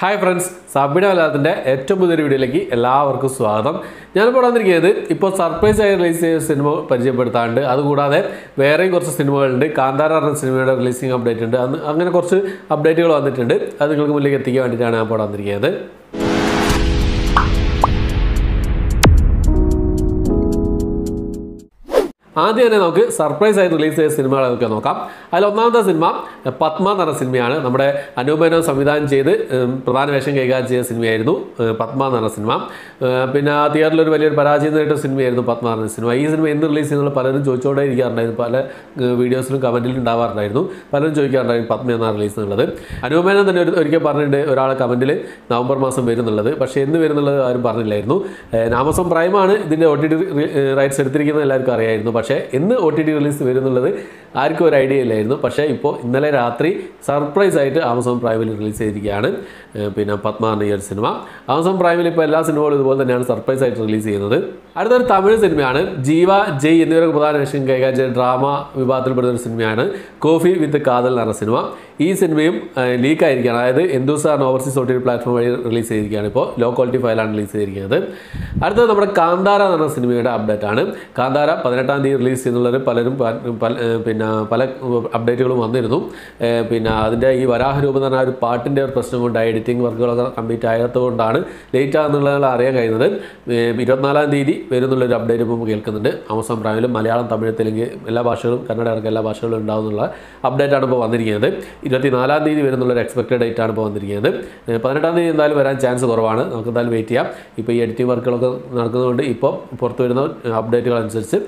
Hi friends Sabina വല്ലാത്തിന്റെ ഏറ്റവും പുതിയൊരു വീഡിയോയിലേക്ക് എല്ലാവർക്കും സ്വാഗതം. ഞാനിപ്പോൾ വന്നിരിക്കുന്നത് ഇപ്പോൾ സർപ്രൈസ് ആയി റിലീസ് ചെയ്ത സിനിമ പരിചയപ്പെടുത്താണ്ട് അതുകൂടാതെ വേറെയും കുറച്ച് സിനിമകളുണ്ട് കാന്താര എന്ന സിനിമയുടെ റിലീസിങ് അപ്ഡേറ്റ് ഉണ്ട്. അങ്ങനെ കുറച്ച് അപ്ഡേറ്റുകൾ വന്നിട്ടുണ്ട്. അത് നിങ്ങൾക്ക് മുന്നിലേക്ക് എത്തിക്കാൻ വേണ്ടിയിട്ടാണ് ഞാൻ ഇപ്പോൾ വന്നിരിക്കുന്നത്. ആദ്യം തന്നെ നമുക്ക് സർപ്രൈസ് ആയി റിലീസ് ചെയ്ത സിനിമകൾ നമുക്ക് നോക്കാം. അതിൽ ഒന്നാമത്തെ സിനിമ പത്മ എന്ന് പറഞ്ഞ സിനിമയാണ് നമ്മുടെ അനൂപനോ സംവിധാനം ചെയ്ത് പ്രധാന വേഷം കൈകാര്യം ചെയ്ത സിനിമയായിരുന്നു പത്മ എന്ന് പറഞ്ഞ സിനിമ പിന്നെ തിയേറ്ററിൽ ഒരു വലിയൊരു പരാജയം നേരിട്ട സിനിമയായിരുന്നു പത്മ എന്ന് പറഞ്ഞ സിനിമ ഈ സിനിമ എന്ത് റിലീസ് ചെയ്യുന്നത് പലരും ചോദിച്ചോടെ ഇരിക്കാറുണ്ടായിരുന്നു. പല വീഡിയോസിലും കമന്റിലും ഉണ്ടാവാറുണ്ടായിരുന്നു. പലരും ചോദിക്കാറുണ്ടായിരുന്നു പത്മ എന്നാണ് റിലീസ് എന്നുള്ളത്. അനൂപനം തന്നെ ഒരു ഒരിക്കൽ പറഞ്ഞിട്ടുണ്ട് ഒരാളെ കമന്റിൽ നവംബർ മാസം വരുന്നുള്ളത്. പക്ഷേ എന്ന് വരുന്നുള്ളത് ആരും പറഞ്ഞില്ലായിരുന്നു. ആമസോൺ പ്രൈമാണ്. ഇതിന്റെ ഒ ടി ടി റൈറ്റ്സ് എടുത്തിരിക്കുന്നത് എല്ലാവർക്കും അറിയായിരുന്നു. എന്ന് ഒ ടി ടി റിലീസ് വരുന്നുള്ളത് ആർക്കും ഒരു ഐഡിയ ഇല്ലായിരുന്നു. പക്ഷേ ഇപ്പോൾ ഇന്നലെ രാത്രി സർപ്രൈസ് ആയിട്ട് ആമസോൺ പ്രൈമിൽ റിലീസ് ചെയ്തിരിക്കുകയാണ്. പിന്നെ പത്മ എന്ന ഈ ഒരു സിനിമ ആമസോൺ പ്രൈമിൽ ഇപ്പോൾ എല്ലാ സിനിമകളും ഇതുപോലെ തന്നെയാണ് സർപ്രൈസ് ആയിട്ട് റിലീസ് ചെയ്യുന്നത്. അടുത്തൊരു തമിഴ് സിനിമയാണ് ജീവ ജയ് എന്നിവരൊക്കെ പ്രധാന വിഷയം കൈകാര്യം ഡ്രാമ വിഭാഗത്തിൽപ്പെടുന്ന ഒരു സിനിമയാണ് കോഫി വിത്ത് കാതൽ എന്ന് സിനിമ ഈ സിനിമയും ലീക്ക് ആയിരിക്കുകയാണ്. അതായത് എന്തൂസാറിന് ഓവർസീസ് ഒ ടി പ്ലാറ്റ്ഫോം വഴി റിലീസ് ചെയ്തിരിക്കുകയാണ് ഇപ്പോൾ. ലോ ക്വാളിറ്റി ഫയലാണ് റിലീസ് ചെയ്തിരിക്കുന്നത്. അടുത്തത് നമ്മുടെ കാന്താര എന്ന പറഞ്ഞ സിനിമയുടെ അപ്ഡേറ്റ് ആണ്. കാന്താര പതിനെട്ടാം തീയതി റിലീസ് ചെയ്യുന്നുള്ളവർ പലരും പിന്നെ പല അപ്ഡേറ്റുകളും വന്നിരുന്നു. പിന്നെ അതിന്റെ ഈ വരാഹരൂപം എന്ന് പറഞ്ഞ ഒരു പാട്ടിന്റെ ഒരു പ്രശ്നം കൊണ്ട് എഡിറ്റിംഗ് വർക്കുകളൊക്കെ കംപ്ലീറ്റ് ആയതുകൊണ്ടാണ് ലേറ്റ് ആകുന്നുള്ളത് അറിയാൻ കഴിയുന്നത്. ഇരുപത്തിനാലാം തീയതി വരുന്നുള്ളൊരു അപ്ഡേറ്റ് ഇപ്പോൾ കേൾക്കുന്നുണ്ട്. ആമസോൺ പ്രൈമിലും മലയാളം തമിഴ് തെലുങ്ക് എല്ലാ ഭാഷകളും കന്നഡ അടക്കം എല്ലാ ഭാഷകളും ഉണ്ടാകുന്നുള്ള അപ്ഡേറ്റാണ് ഇപ്പോൾ വന്നിരിക്കുന്നത്. ഇരുപത്തിനാലാം തീയതി വരുന്നുള്ളൊരു എക്സ്പെക്റ്റഡ് ഡേറ്റ് ആണ് ഇപ്പോൾ വന്നിരിക്കുന്നത്. പതിനെട്ടാം തീയതി എന്തായാലും വരാൻ ചാൻസ് കുറവാണ്. നമുക്ക് എന്തായാലും വെയിറ്റ് ചെയ്യാം. ഇപ്പോൾ ഈ എഡിറ്റിംഗ് വർക്കുകളൊക്കെ നടക്കുന്നതുകൊണ്ട് ഇപ്പോൾ പുറത്തു വരുന്ന അപ്ഡേറ്റുകൾ അനുസരിച്ച്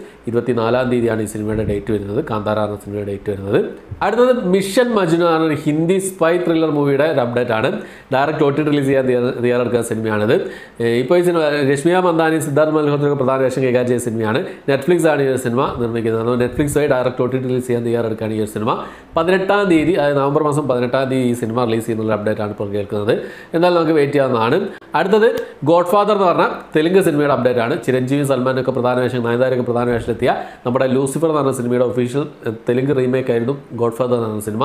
ഇരുപത്തിനാലാം തീയതിയാണ് ഈ സിനിമയുടെ ഡേറ്റ് വരുന്നത്. കാന്താര എന്ന സിനിമയുടെ ഡേറ്റ് വരുന്നത്. അടുത്തത് മിഷൻ മജ്നു എന്ന ഒരു ഹിന്ദി സ്പൈ ത്രില്ലർ മൂവിയുടെ ഒരു അപ്ഡേറ്റ് ആണ്. ഡയറക്റ്റ് ഒ ടി റിലീസ് ചെയ്യാൻ തയ്യാ- തയ്യാറെടുക്കുന്ന സിനിമയാണിത്. ഇപ്പോൾ ഈ സിനിമ രശ്മിയ മന്ദാനി സിദ്ധാർത്ഥ് മൽഹോത്രയുടെ പ്രധാന വേഷം കൈകാര്യം ചെയ്ത സിനിമയാണ്. നെറ്റ്ഫ്ലിക്സ് ആണ് ഈ ഒരു സിനിമ നിർമ്മിക്കുന്നത്. നെറ്റ്ഫ്ലിക്സ് വഴി ഡയറക്റ്റ് ഒ ടി റിലീസ് ചെയ്യാൻ തയ്യാറെടുക്കുകയാണ് ഈ ഒരു സിനിമ. പതിനെട്ടാം തീയതി അതായത് നവംബർ മാസം പതിനെട്ടാം തീയതി ഈ സിനിമ റിലീസ് ചെയ്യുന്നുള്ള അപ്ഡേറ്റ് ആണ് ഇപ്പോൾ കേൾക്കുന്നത്. എന്നാൽ നമുക്ക് വെയിറ്റ് ചെയ്യാവുന്നതാണ്. അടുത്തത് ഗോഡ്ഫാദർ എന്ന് പറഞ്ഞ തെലുങ്ക് സിനിമയുടെ അപ്ഡേറ്റ് ആണ്. ചിരഞ്ജീവി സൽമാനൊക്കെ പ്രധാന വേഷം നയൻതാരൊക്കെ പ്രധാന വേഷത്തിലെത്തിയ നമ്മുടെ ലൂസിഫർ എന്ന് പറഞ്ഞ സിനിമയുടെ ഒഫീഷ്യൽ തെലുങ്ക് റീമേക്ക് ആയിരുന്നു ഗോഡ് ഫാദർ എന്ന് സിനിമ.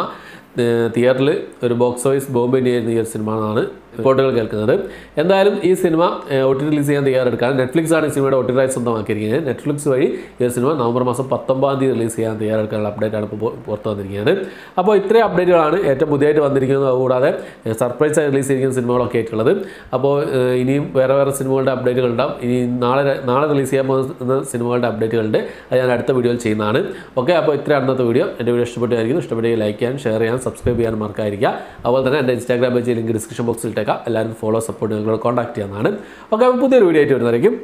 തിയേറ്ററിൽ ഒരു ബോക്സ് ഓഫീസ് ബോംബെ ആയിരുന്നു ഈ ഒരു സിനിമ എന്നാണ് റിപ്പോർട്ടുകൾ കേൾക്കുന്നത്. എന്തായാലും ഈ സിനിമ ഒ ടി റിലീസ് ചെയ്യാൻ തയ്യാറെടുക്കാൻ നെറ്റ്ഫ്ലിക്സ് ആണ് ഈ സിനിമയുടെ ഒ ടി റൈറ്റ് സ്വന്തമാക്കിയിരിക്കുന്നത്. നെറ്റ്ഫ്ലിക്സ് വഴി ഈ ഒരു സിനിമ നവംബർ മാസം പത്തൊമ്പതാം തീയതി റിലീസ് ചെയ്യാൻ തയ്യാറെടുക്കാനുള്ള അപ്ഡേറ്റ് ആണ് ഇപ്പോൾ പുറത്തു വന്നിരിക്കുന്നത്. അപ്പോൾ ഇത്രയും അപ്ഡേറ്റുകളാണ് ഏറ്റവും പുതിയതായിട്ട് വന്നിരിക്കുന്നത്. അതുകൂടാതെ സർപ്രൈസ് ആയി റിലീസ് ചെയ്തിരിക്കുന്ന സിനിമകളൊക്കെ ആയിട്ടുള്ളത്. അപ്പോൾ ഇനിയും വേറെ വേറെ സിനിമകളുടെ അപ്ഡേറ്റുകൾ ഉണ്ടാവും. ഇനി നാളെ നാളെ റിലീസ് ചെയ്യാൻ പോകുന്ന സിനിമകളുടെ അപ്ഡേറ്റുകളുണ്ട് അത് ഞാൻ അടുത്ത വീഡിയോയിൽ ചെയ്യുന്നതാണ്. ഓക്കെ അപ്പോൾ ഇത്രയാണ് അന്നത്തെ വീഡിയോ എന്റെ വീഡിയോ ഇഷ്ടപ്പെട്ടായിരിക്കും ഇഷ്ടപ്പെട്ടെങ്കിൽ ലൈക്ക് ചെയ്യാൻ ഷെയർ ചെയ്യാൻ സബ്സ്ക്രൈബ് ചെയ്യാൻ മറക്കാതിരിക്കുക. അതുപോലെ തന്നെ എന്റെ ഇൻസ്റ്റാഗ്രാം പേജ് ലിങ്ക് ഡിസ്ക്രിപ്ഷൻ ബോക്സിൽ ഇട്ടേക്കാം. എല്ലാവരും ഫോളോ സപ്പോർട്ട് നിങ്ങളോട് കോൺടാക്ട് ചെയ്യാനാണ് ഓക്കെ അപ്പോൾ പുതിയൊരു വീഡിയോ ആയിട്ട് വരുന്നതായിരിക്കും.